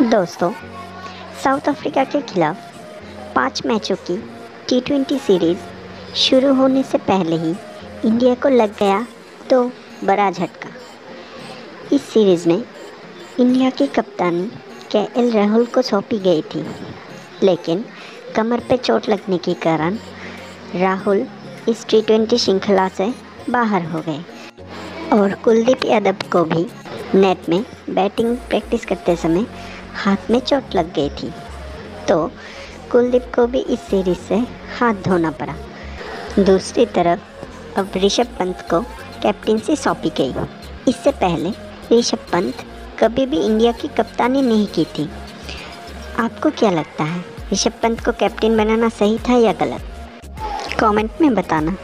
दोस्तों, south Africa के खिलाफ पाँच मैचों की टी ट्वेंटी सीरीज़ शुरू होने से पहले ही इंडिया को लग गया तो बड़ा झटका। इस सीरीज़ में इंडिया की कप्तानी के एल राहुल को सौंपी गई थी, लेकिन कमर पे चोट लगने के कारण राहुल इस टी ट्वेंटी श्रृंखला से बाहर हो गए। और कुलदीप यादव को भी नेट में बैटिंग प्रैक्टिस करते समय हाथ में चोट लग गई थी। तो कुलदीप को भी इस सीरीज़ से हाथ धोना पड़ा। दूसरी तरफ़ अब ऋषभ पंत को कैप्टनसी सौंपी गई। इससे पहले ऋषभ पंत कभी भी इंडिया की कप्तानी नहीं की थी। आपको क्या लगता है, ऋषभ पंत को कैप्टन बनाना सही था या गलत? कमेंट में बताना।